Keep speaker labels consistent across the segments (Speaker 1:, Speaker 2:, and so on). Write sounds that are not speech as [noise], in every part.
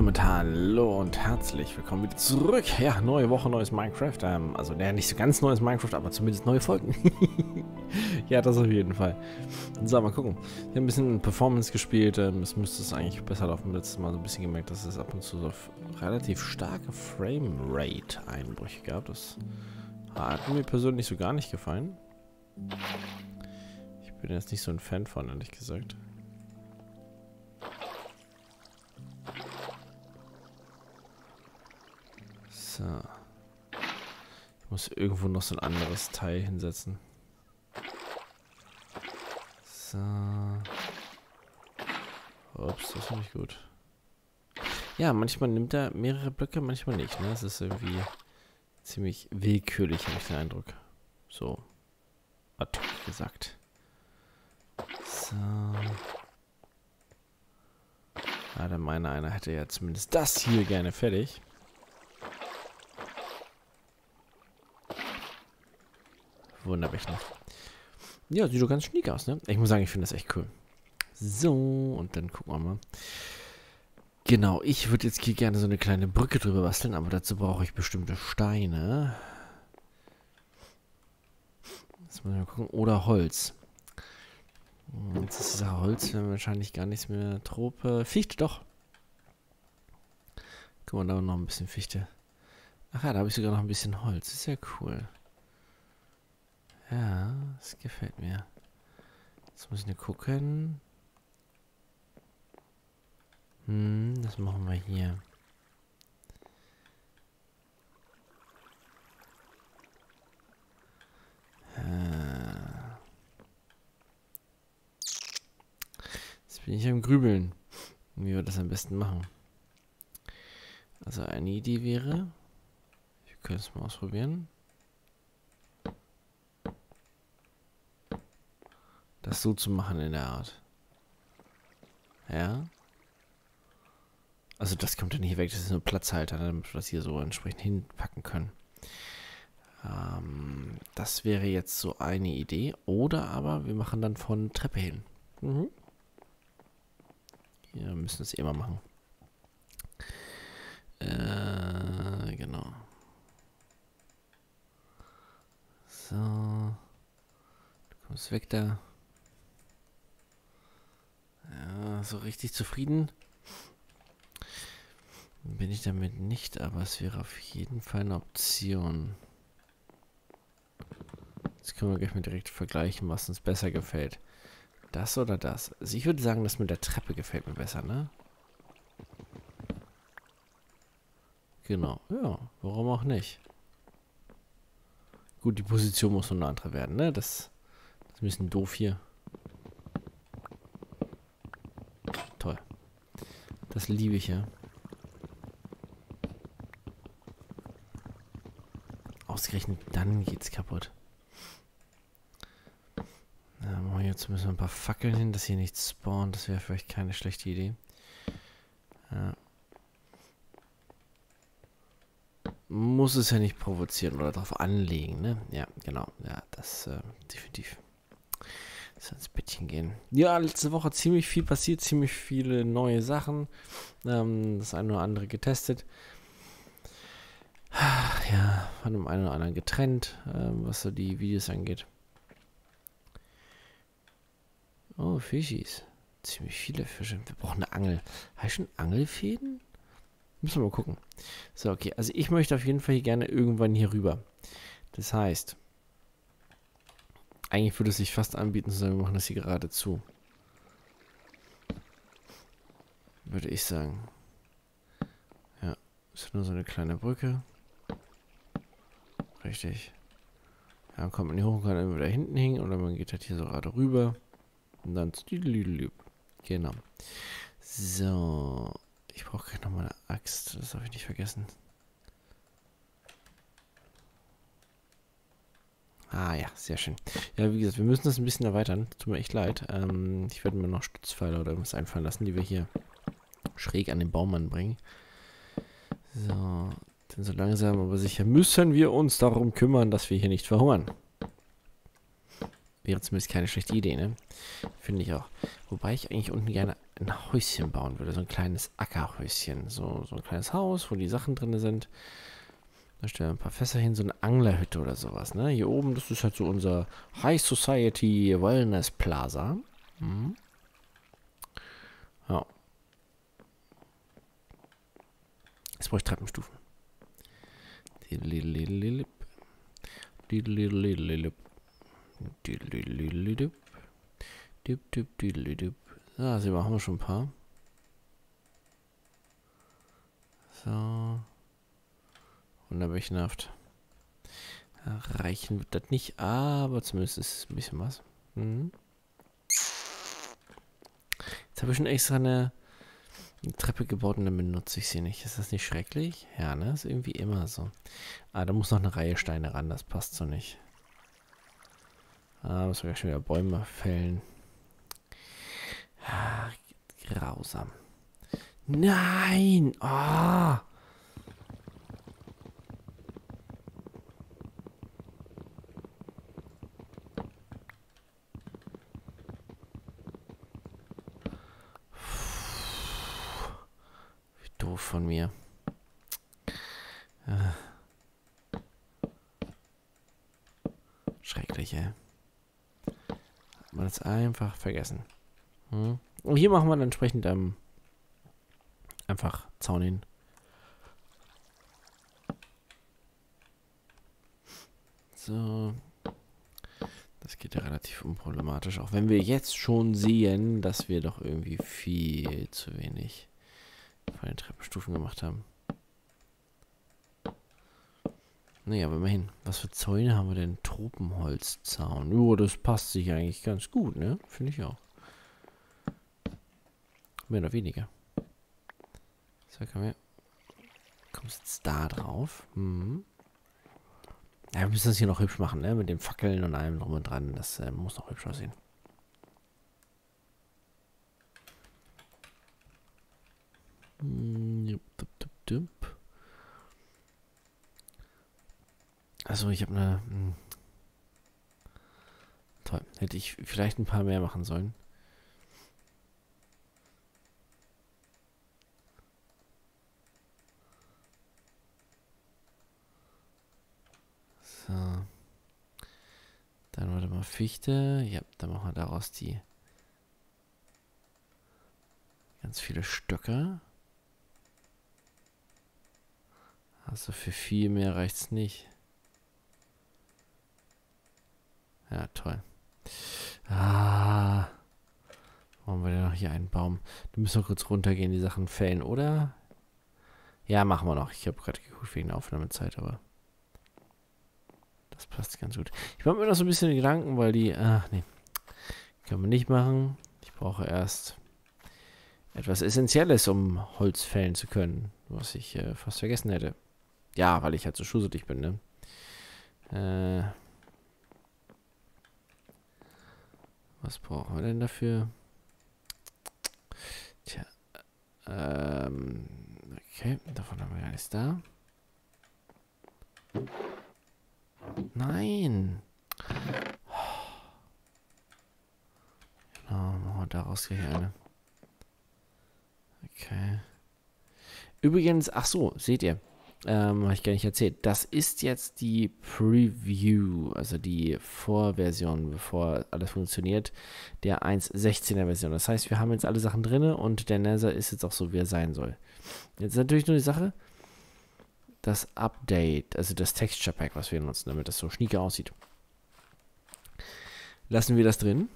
Speaker 1: damit hallo und herzlich willkommen wieder zurück. Ja, neue Woche, neues Minecraft. Ähm, also, naja, nicht so ganz neues Minecraft, aber zumindest neue Folgen. [laughs] ja, das auf jeden Fall. So, mal gucken. Ich habe ein bisschen Performance gespielt. Ähm, es müsste es eigentlich besser laufen. Letztes Mal so ein bisschen gemerkt, dass es ab und zu so relativ starke Framerate-Einbrüche gab. Das hat mir persönlich so gar nicht gefallen. Ich bin jetzt nicht so ein Fan von, ehrlich gesagt. So. Ich muss irgendwo noch so ein anderes Teil hinsetzen. So. Ups, das ist nicht gut. Ja, manchmal nimmt er mehrere Blöcke, manchmal nicht. Ne? Das ist irgendwie ziemlich willkürlich, habe ich den Eindruck. So. Ad gesagt. So. Ah, der meine einer hätte ja zumindest das hier gerne fertig. Wundert mich nicht. Ja, sieht doch ganz schniek aus, ne? Ich muss sagen, ich finde das echt cool. So, und dann gucken wir mal. Genau, ich würde jetzt hier gerne so eine kleine Brücke drüber basteln, aber dazu brauche ich bestimmte Steine. Jetzt mal gucken. Oder Holz. Jetzt ist dieser Holz wir wahrscheinlich gar nichts mehr. Trope. Fichte, doch. Guck mal, da noch ein bisschen Fichte. Ach ja, da habe ich sogar noch ein bisschen Holz. Ist ja cool. Ja, das gefällt mir. Jetzt ich nur gucken. Hm, das machen wir hier. Äh. Jetzt bin ich am Grübeln, wie wir das am besten machen. Also eine Idee wäre, wir können es mal ausprobieren. Das so zu machen in der Art. Ja. Also das kommt ja nicht weg, das ist nur Platzhalter, damit wir das hier so entsprechend hinpacken können. Ähm, das wäre jetzt so eine Idee. Oder aber wir machen dann von Treppe hin. Mhm. Hier müssen wir es mal machen. Äh, genau. So. Du kommst weg da. Ja, so richtig zufrieden bin ich damit nicht, aber es wäre auf jeden Fall eine Option. Jetzt können wir gleich mal direkt vergleichen, was uns besser gefällt. Das oder das? Also ich würde sagen, das mit der Treppe gefällt mir besser, ne? Genau, ja, warum auch nicht? Gut, die Position muss noch eine andere werden, ne? Das, das ist ein bisschen doof hier. Das liebe ich ja. Ausgerechnet dann geht's kaputt. Na, machen wir jetzt müssen wir ein paar Fackeln hin, dass hier nichts spawnt. Das wäre vielleicht keine schlechte Idee. Ja. Muss es ja nicht provozieren oder darauf anlegen, ne? Ja, genau. Ja, das äh, definitiv. Jetzt ins Bettchen gehen. Ja, letzte Woche ziemlich viel passiert, ziemlich viele neue Sachen. Ähm, das eine oder andere getestet. Ja, von dem einen oder anderen getrennt, ähm, was so die Videos angeht. Oh, Fischis. Ziemlich viele Fische. Wir brauchen eine Angel. Habe ich schon Angelfäden? Müssen wir mal gucken. So, okay. Also ich möchte auf jeden Fall hier gerne irgendwann hier rüber. Das heißt, eigentlich würde es sich fast anbieten zu sagen, wir machen das hier gerade zu. Würde ich sagen. Ja, ist nur so eine kleine Brücke. Richtig. Ja, dann kommt man hier hoch und kann entweder hinten hängen oder man geht halt hier so gerade rüber. Und dann Genau. So. Ich brauche gleich nochmal eine Axt. Das darf ich nicht vergessen. Ah ja, sehr schön. Ja, wie gesagt, wir müssen das ein bisschen erweitern. Tut mir echt leid. Ähm, ich werde mir noch Stützpfeile oder irgendwas einfallen lassen, die wir hier schräg an den Baum anbringen. So, denn so langsam aber sicher müssen wir uns darum kümmern, dass wir hier nicht verhungern. Wäre zumindest keine schlechte Idee, ne? Finde ich auch. Wobei ich eigentlich unten gerne ein Häuschen bauen würde. So ein kleines Ackerhäuschen. So, so ein kleines Haus, wo die Sachen drin sind. Da stellen wir ein paar Fässer hin. So eine Anglerhütte oder sowas, ne? Hier oben, das ist halt so unser High Society Wellness Plaza. Mhm. Ja. Jetzt brauche ich Treppenstufen. Ja, sie machen wir schon ein paar. So. Wunderbechenhaft. Reichen wird das nicht, aber zumindest ist es ein bisschen was. Mhm. Jetzt habe ich schon extra eine, Treppe gebaut und dann benutze ich sie nicht. Ist das nicht schrecklich? Ja, ne? Ist irgendwie immer so. Ah, da muss noch eine Reihe Steine ran, das passt so nicht. Ah, muss man ja schon wieder Bäume fällen. Ah, grausam. Nein! Oh. Wie doof von mir. Ah. Schrecklich, ey. Hat man das einfach vergessen. Hm. Und hier machen wir dann entsprechend ähm, einfach Zaun hin. So. Das geht ja relativ unproblematisch. Auch wenn wir jetzt schon sehen, dass wir doch irgendwie viel zu wenig von den Treppenstufen gemacht haben. Naja, aber immerhin. Was für Zäune haben wir denn? Tropenholzzaun. Jo, das passt sich eigentlich ganz gut, ne? Finde ich auch. Mehr oder weniger. So, komm her. Kommst jetzt da drauf. Mhm. Ja, wir müssen das hier noch hübsch machen, ne? Mit den Fackeln und allem drum und dran. Das äh, muss noch hübsch aussehen. Also ich habe eine... Hm. Toll. Hätte ich vielleicht ein paar mehr machen sollen. So. Dann warte mal, Fichte. Ja, dann machen wir daraus die ganz viele Stöcke. Also für viel mehr reicht es nicht. Ja, toll. Ah. Wollen wir denn noch hier einen Baum? Du müssen noch kurz runtergehen, die Sachen fällen, oder? Ja, machen wir noch. Ich habe gerade geguckt wegen der Aufnahmezeit, aber... Das passt ganz gut. Ich mache mir noch so ein bisschen Gedanken, weil die... Ach, nee. Können wir nicht machen. Ich brauche erst etwas Essentielles, um Holz fällen zu können. Was ich äh, fast vergessen hätte. Ja, weil ich halt so schusselig bin, ne? Äh... Was brauchen wir denn dafür? Tja. Ähm, okay, davon haben wir nichts da. Nein. Genau, machen wir daraus gleich eine. Okay. Übrigens, ach so, seht ihr, ähm, habe ich gar nicht erzählt. Das ist jetzt die Preview, also die Vorversion, bevor alles funktioniert, der 1.16er Version. Das heißt, wir haben jetzt alle Sachen drin und der Nether ist jetzt auch so, wie er sein soll. Jetzt ist natürlich nur die Sache, das Update, also das Texture Pack, was wir nutzen, damit das so schnieke aussieht. Lassen wir das drin?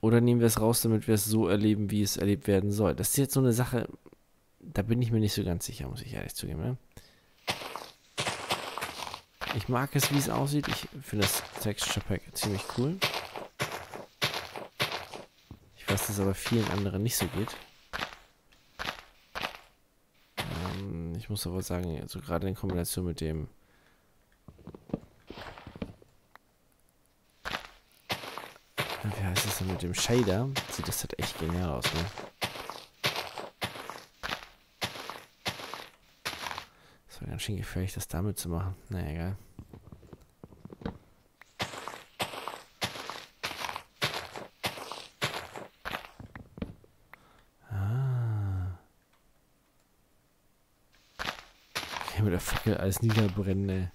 Speaker 1: Oder nehmen wir es raus, damit wir es so erleben, wie es erlebt werden soll? Das ist jetzt so eine Sache, da bin ich mir nicht so ganz sicher, muss ich ehrlich zugeben. Ne? Ich mag es, wie es aussieht. Ich finde das Texture Pack ziemlich cool. Ich weiß, dass es aber vielen anderen nicht so geht. Ich muss aber sagen, also gerade in Kombination mit dem wie heißt das denn mit dem Shader, sieht das halt echt genial aus, ne? schon ganz schön gefährlich, das damit zu machen. Naja, egal. Ah. Ich mit der Fackel alles niederbrennen, ey.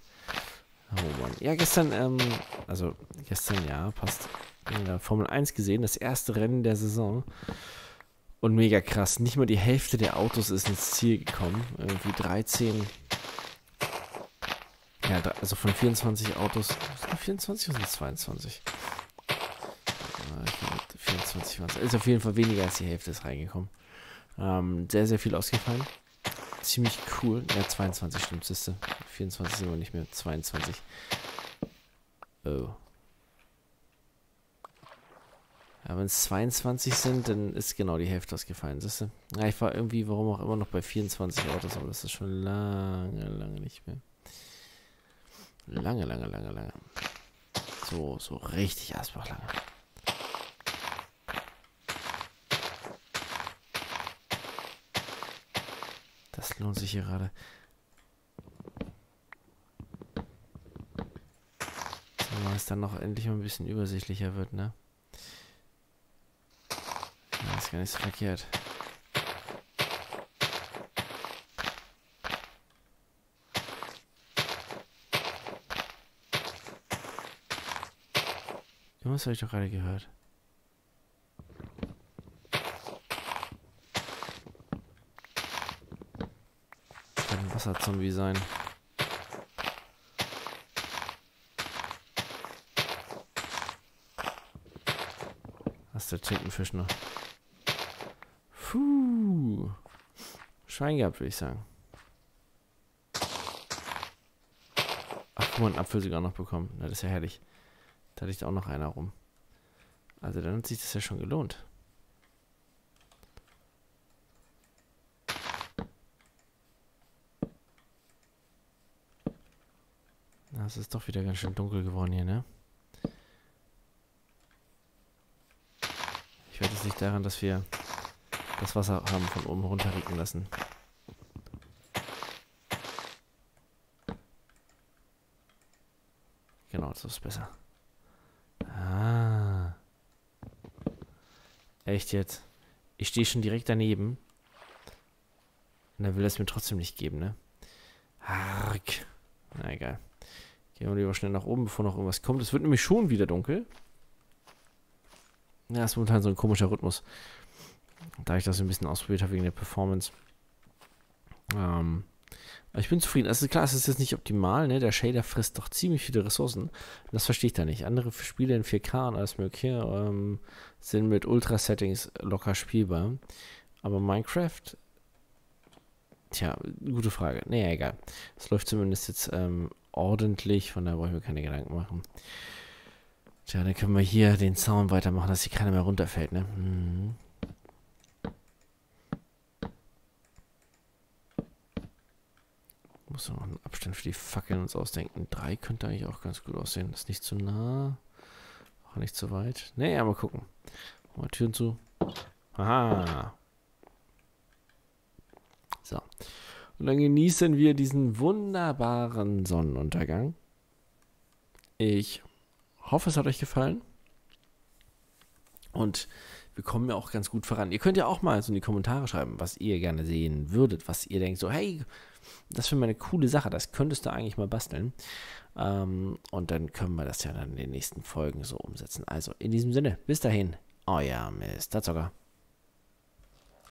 Speaker 1: Oh Mann. Ja, gestern, ähm, also gestern, ja, passt. In der Formel 1 gesehen, das erste Rennen der Saison. Und mega krass. Nicht mal die Hälfte der Autos ist ins Ziel gekommen. Irgendwie 13 ja, also von 24 Autos. Sind 24 oder sind 22? 24 waren es. Ist auf jeden Fall weniger als die Hälfte ist reingekommen. Ähm, sehr, sehr viel ausgefallen. Ziemlich cool. Ja, 22 stimmt, siehste. 24 sind wir nicht mehr. 22. Oh. Ja, wenn es 22 sind, dann ist genau die Hälfte ausgefallen, siehst du? Ja, ich war irgendwie, warum auch immer, noch bei 24 Autos, aber das ist schon lange, lange nicht mehr. Lange, lange, lange, lange. So, so richtig Asbach lange. Das lohnt sich hier gerade. So, weil es dann noch endlich mal ein bisschen übersichtlicher wird, ne? Ja, ist gar nicht so verkehrt. Irgendwas habe ich doch gerade gehört. Wasserzombie sein. Was ist der Tintenfisch noch? Puh. Schwein gehabt, würde ich sagen. Ach, guck mal, einen Apfel sogar noch bekommen. Na, das ist ja herrlich. Da liegt auch noch einer rum. Also dann hat sich das ja schon gelohnt. es ist doch wieder ganz schön dunkel geworden hier, ne? Ich werde es nicht daran, dass wir das Wasser haben von oben runterriechen lassen. Genau, das ist besser. Echt jetzt? Ich stehe schon direkt daneben. Und er will es mir trotzdem nicht geben, ne? Hark. Na egal. Gehen wir lieber schnell nach oben, bevor noch irgendwas kommt. Es wird nämlich schon wieder dunkel. Ja, ist momentan so ein komischer Rhythmus. Da ich das ein bisschen ausprobiert habe wegen der Performance. Ähm, aber ich bin zufrieden. Also klar, es ist jetzt nicht optimal, ne? Der Shader frisst doch ziemlich viele Ressourcen. Das verstehe ich da nicht. Andere Spiele in 4K und alles mögliche ähm, sind mit Ultra-Settings locker spielbar. Aber Minecraft Tja, gute Frage. Naja, egal. Es läuft zumindest jetzt ähm, ordentlich, von daher brauche ich mir keine Gedanken machen. Tja, dann können wir hier den Zaun weitermachen, dass hier keiner mehr runterfällt, ne? Mhm. Muss noch einen Abstand für die Fackeln uns ausdenken. Drei könnte eigentlich auch ganz gut aussehen. Ist nicht zu nah. Auch nicht zu weit. Nee, aber gucken. Mal Türen zu. Aha. So. Und dann genießen wir diesen wunderbaren Sonnenuntergang. Ich hoffe, es hat euch gefallen. Und wir kommen ja auch ganz gut voran. Ihr könnt ja auch mal so in die Kommentare schreiben, was ihr gerne sehen würdet, was ihr denkt, so, hey, das wäre mal eine coole Sache, das könntest du eigentlich mal basteln. Ähm, und dann können wir das ja dann in den nächsten Folgen so umsetzen. Also in diesem Sinne, bis dahin, euer Mr. Zocker.